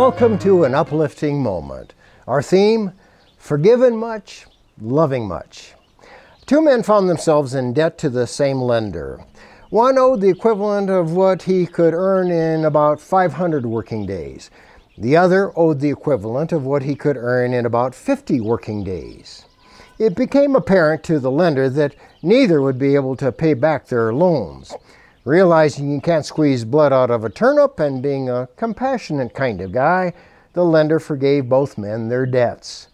Welcome to an uplifting moment. Our theme Forgiven much, loving much. Two men found themselves in debt to the same lender. One owed the equivalent of what he could earn in about 500 working days. The other owed the equivalent of what he could earn in about 50 working days. It became apparent to the lender that neither would be able to pay back their loans. Realizing you can't squeeze blood out of a turnip and being a compassionate kind of guy, the lender forgave both men their debts.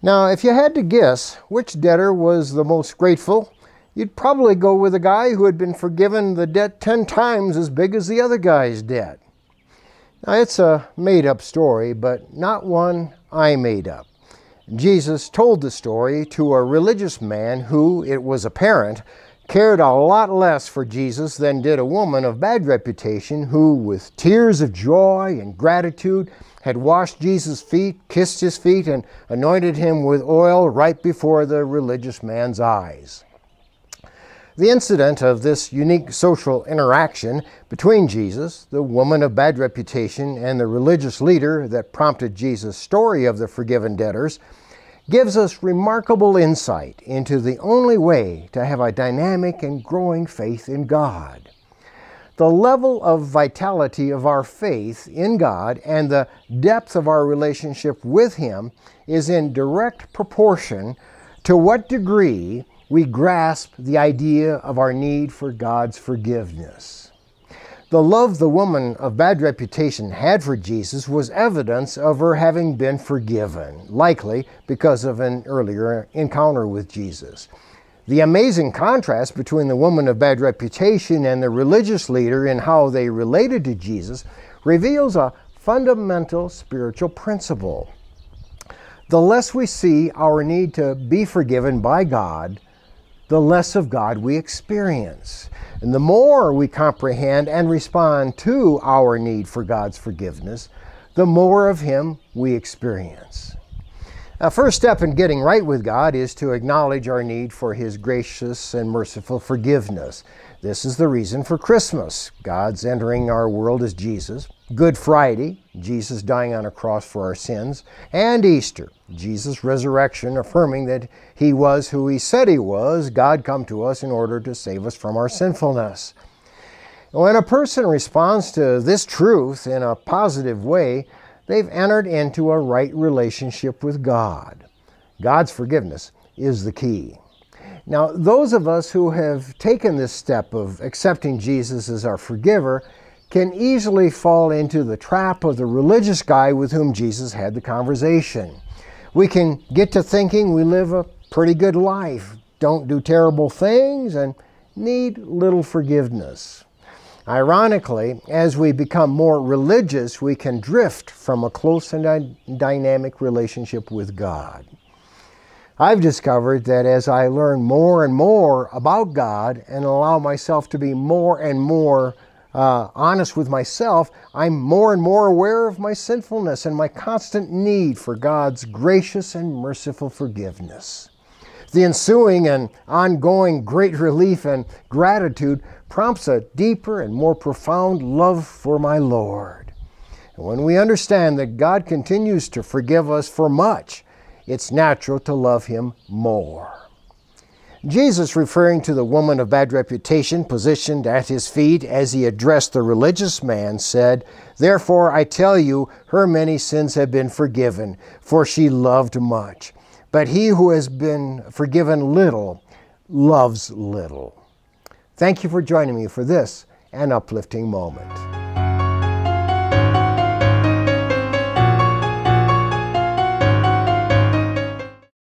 Now, if you had to guess which debtor was the most grateful, you'd probably go with the guy who had been forgiven the debt 10 times as big as the other guy's debt. Now, it's a made up story, but not one I made up. Jesus told the story to a religious man who, it was apparent, cared a lot less for Jesus than did a woman of bad reputation who, with tears of joy and gratitude, had washed Jesus' feet, kissed his feet, and anointed him with oil right before the religious man's eyes. The incident of this unique social interaction between Jesus, the woman of bad reputation, and the religious leader that prompted Jesus' story of the forgiven debtors gives us remarkable insight into the only way to have a dynamic and growing faith in God. The level of vitality of our faith in God and the depth of our relationship with Him is in direct proportion to what degree we grasp the idea of our need for God's forgiveness. The love the woman of bad reputation had for Jesus was evidence of her having been forgiven, likely because of an earlier encounter with Jesus. The amazing contrast between the woman of bad reputation and the religious leader in how they related to Jesus reveals a fundamental spiritual principle. The less we see our need to be forgiven by God, the less of God we experience. And the more we comprehend and respond to our need for God's forgiveness, the more of Him we experience. A first step in getting right with God is to acknowledge our need for His gracious and merciful forgiveness. This is the reason for Christmas. God's entering our world as Jesus. Good Friday, Jesus dying on a cross for our sins. And Easter, Jesus' resurrection, affirming that He was who He said He was, God come to us in order to save us from our sinfulness. When a person responds to this truth in a positive way, they've entered into a right relationship with God. God's forgiveness is the key. Now, those of us who have taken this step of accepting Jesus as our forgiver can easily fall into the trap of the religious guy with whom Jesus had the conversation. We can get to thinking we live a pretty good life, don't do terrible things, and need little forgiveness. Ironically, as we become more religious, we can drift from a close and dynamic relationship with God. I've discovered that as I learn more and more about God and allow myself to be more and more uh, honest with myself, I'm more and more aware of my sinfulness and my constant need for God's gracious and merciful forgiveness. The ensuing and ongoing great relief and gratitude prompts a deeper and more profound love for my Lord. And when we understand that God continues to forgive us for much, it's natural to love Him more. Jesus, referring to the woman of bad reputation positioned at his feet as he addressed the religious man, said, Therefore I tell you, her many sins have been forgiven, for she loved much. But he who has been forgiven little loves little. Thank you for joining me for this an uplifting moment.